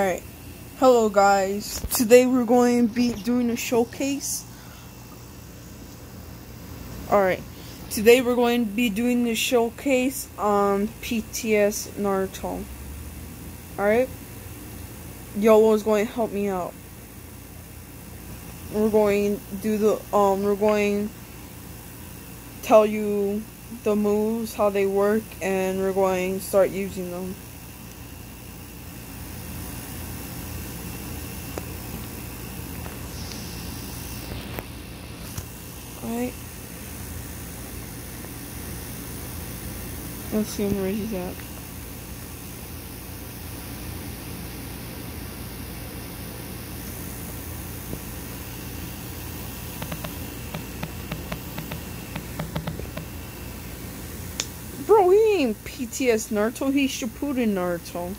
Alright, hello guys. Today we're going to be doing a showcase. Alright, today we're going to be doing the showcase on PTS Naruto. Alright? YOLO is going to help me out. We're going to do the, um, we're going to tell you the moves, how they work, and we're going to start using them. Right. Let's see where he's at. Bro, he ain't PTS Naruto, he's Shippuden Naruto.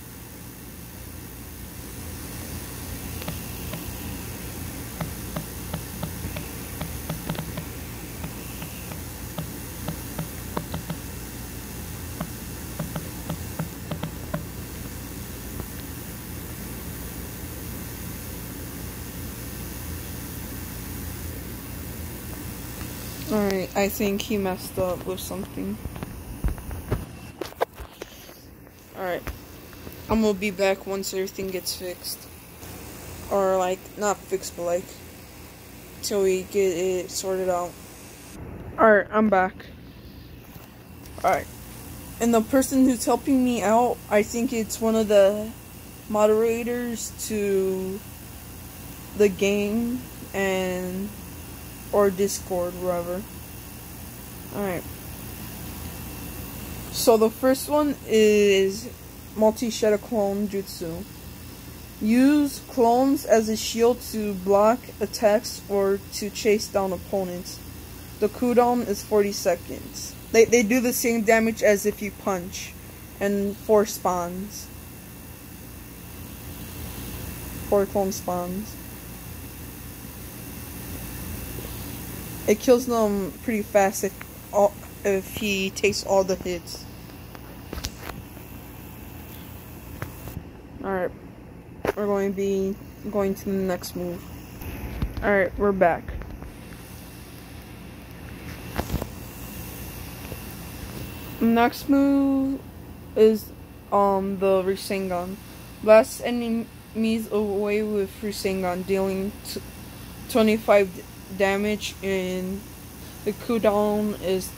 I think he messed up with something. Alright. I'm gonna be back once everything gets fixed. Or, like, not fixed, but, like, till we get it sorted out. Alright, I'm back. Alright. And the person who's helping me out, I think it's one of the moderators to the game and or Discord, wherever. Alright. So the first one is multi-shadow clone jutsu. Use clones as a shield to block attacks or to chase down opponents. The cooldown is 40 seconds. They, they do the same damage as if you punch. And 4 spawns. 4 clone spawns. It kills them pretty fast if all, if he takes all the hits. Alright. We're going to be going to the next move. Alright, we're back. Next move is um the Rasengan. Blast enemies away with Rasengan, dealing 25 damage and the cooldown is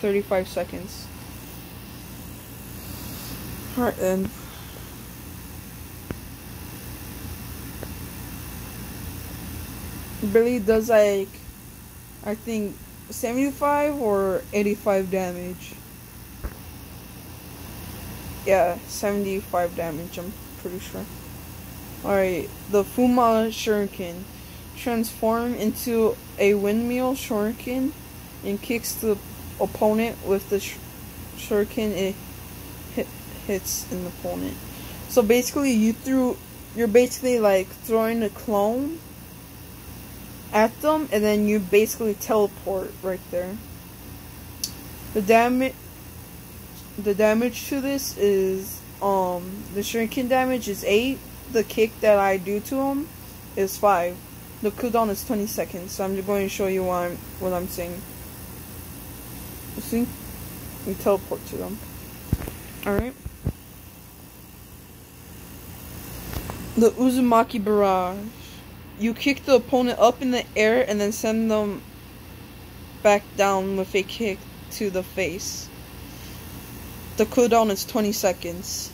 35 seconds. Alright then. Billy does like, I think 75 or 85 damage. Yeah, 75 damage, I'm pretty sure. Alright, the Fuma Shuriken. Transform into a windmill shuriken and kicks the opponent with the sh shuriken it hit, hits an opponent. So basically you threw you're basically like throwing a clone at them and then you basically teleport right there. The damage the damage to this is um the shuriken damage is 8, the kick that I do to him is 5. The cooldown is 20 seconds, so I'm just going to show you what I'm, what I'm saying. You see? We teleport to them. Alright. The Uzumaki Barrage. You kick the opponent up in the air and then send them back down with a kick to the face. The cooldown is 20 seconds.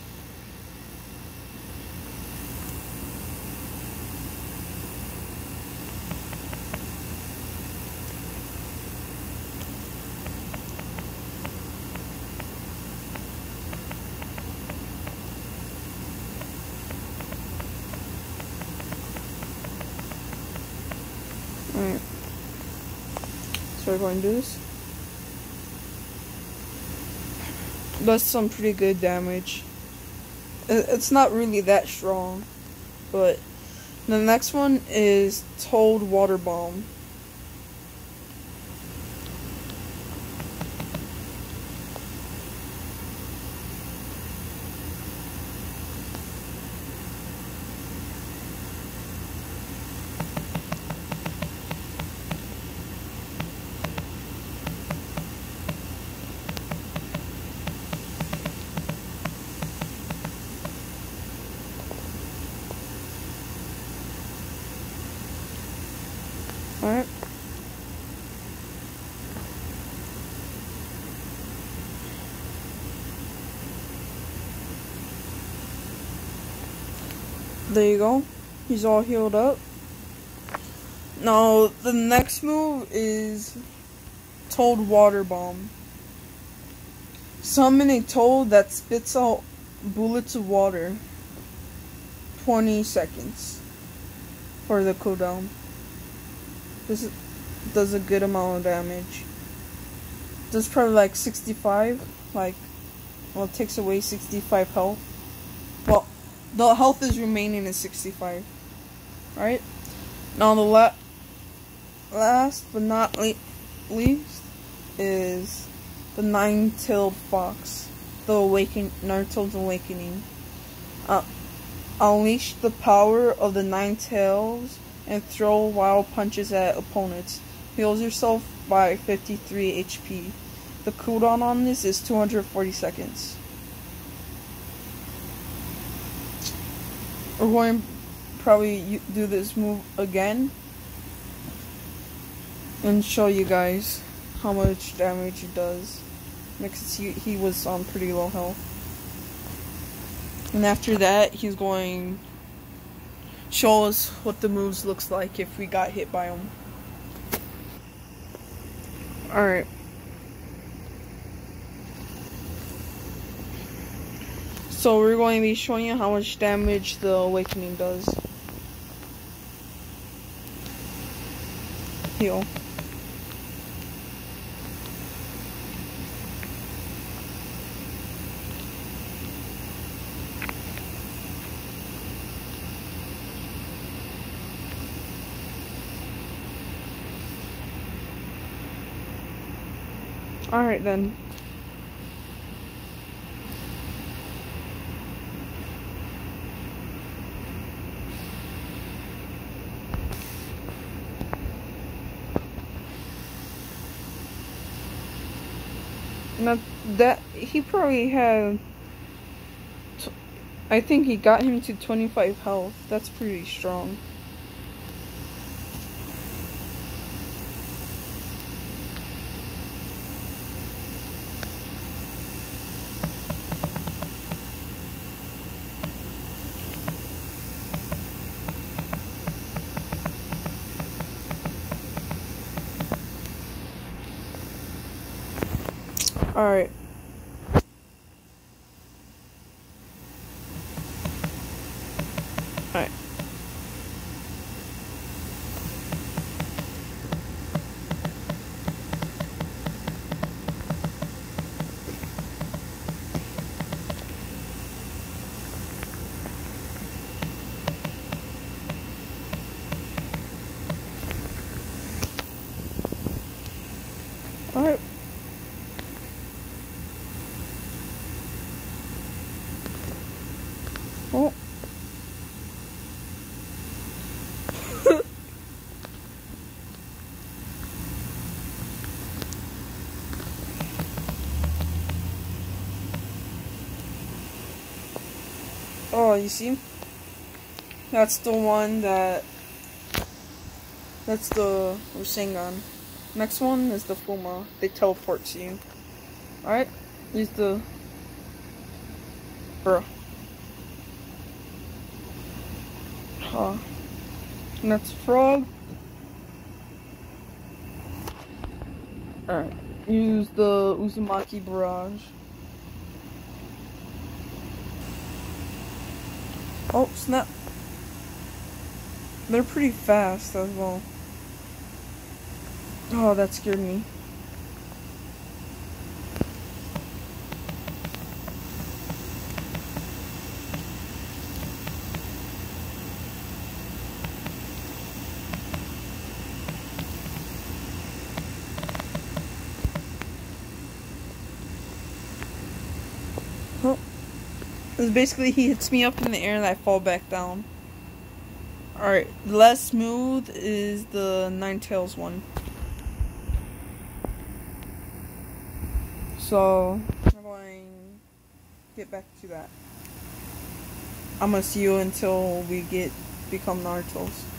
Alright. So we're going to do. Does some pretty good damage. It's not really that strong. But the next one is Toad Water Bomb. Alright. There you go. He's all healed up. Now, the next move is Toad Water Bomb. Summon a toad that spits out bullets of water. 20 seconds for the cooldown. This does a good amount of damage. Does probably like 65, like, well, it takes away 65 health. Well, the health is remaining at 65. Right? Now the la last but not le least is the nine-tailed fox. The awaken Naruto's awakening. Uh, unleash the power of the nine tails and throw wild punches at opponents. Heals yourself by 53 HP. The cooldown on this is 240 seconds. We're going to probably do this move again and show you guys how much damage it does. Because he, he was on pretty low health. And after that, he's going show us what the moves looks like if we got hit by them. Alright. So we're going to be showing you how much damage the awakening does. Heal. Alright then. Now that he probably had I think he got him to 25 health. That's pretty strong. Alright. Alright. Alright. Oh. Oh, you see? That's the one that... That's the Rasengan. Next one is the Fuma. They teleport to you. Alright? Use the... Bruh. Huh. That's frog. Alright. Use the Uzumaki Barrage. Oh, snap. They're pretty fast as well. Oh, that scared me. Oh. It's basically he hits me up in the air and I fall back down. Alright, less smooth is the Nine Tails one. So, I'm going to get back to that. I'm gonna see you until we get become Naruto's.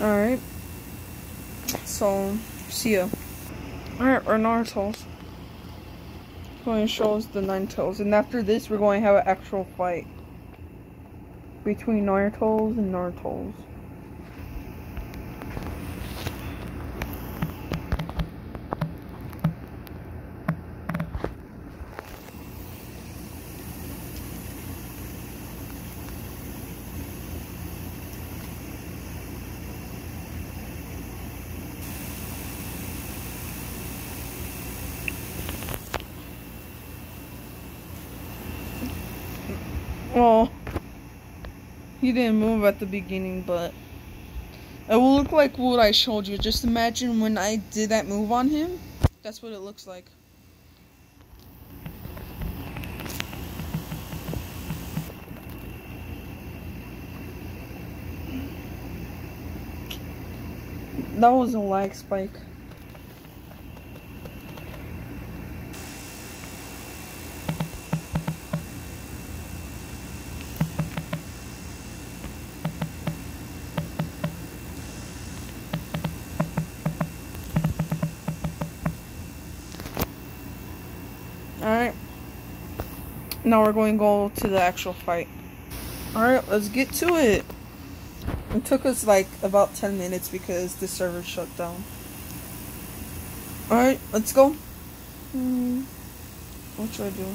Alright. So, see ya. Alright, our Naruto's. Going to show us the Nine Tails. And after this, we're going to have an actual fight. Between Naruto's and Naruto's. Well, he didn't move at the beginning, but it will look like what I showed you. Just imagine when I did that move on him. That's what it looks like. That was a lag spike. Alright. Now we're going to go to the actual fight. Alright, let's get to it. It took us like about 10 minutes because the server shut down. Alright, let's go. Hmm. What should I do?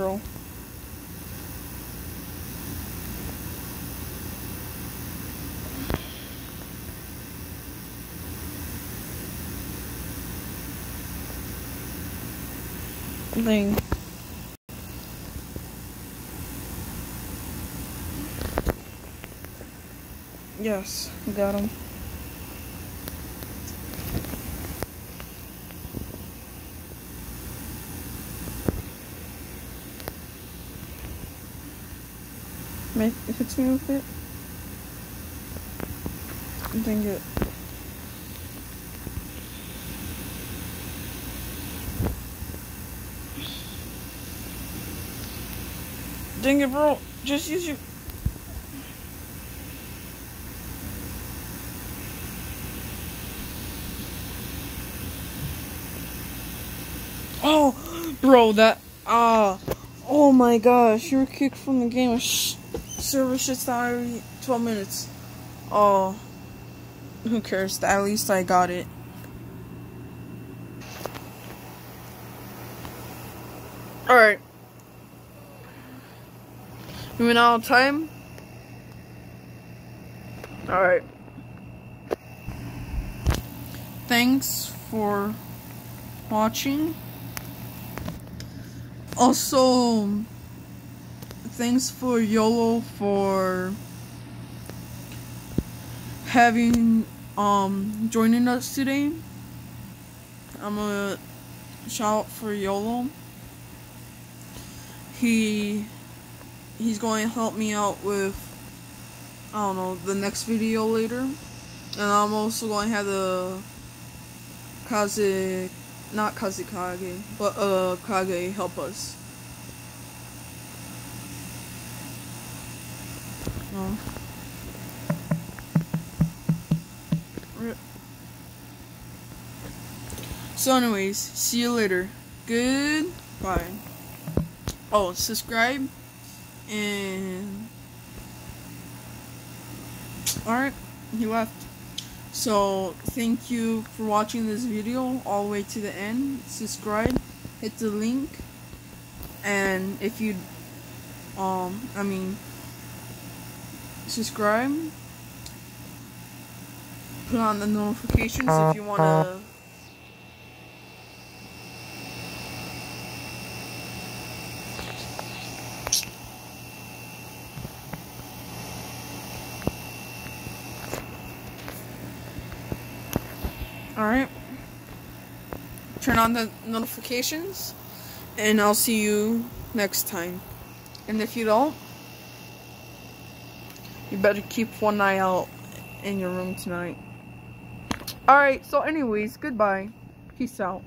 Bro. Thing. Yes, got him. Make it hits me with it. Dang it. Dang it, bro. Just use your. Oh, bro, that. Ah. oh my gosh, you were kicked from the game. Shh. Shuts down every 12 minutes. Oh. Who cares? At least I got it. Alright. Went out of time. Alright. Thanks for watching. Also, thanks for YOLO for having um joining us today. I'm gonna shout out for YOLO. He he's going to help me out with I don't know the next video later, and I'm also going to have the Kaze not Kazekage but uh Kage help us. So anyways, see you later. Goodbye. Oh, subscribe and alright, he left. So thank you for watching this video all the way to the end. Subscribe, hit the link, and if you um I mean subscribe put on the notifications if you want to uh-huh. Alright. Turn on the notifications. And I'll see you next time. And if you don't, better keep one eye out in your room tonight. Alright, so anyways, goodbye. Peace out.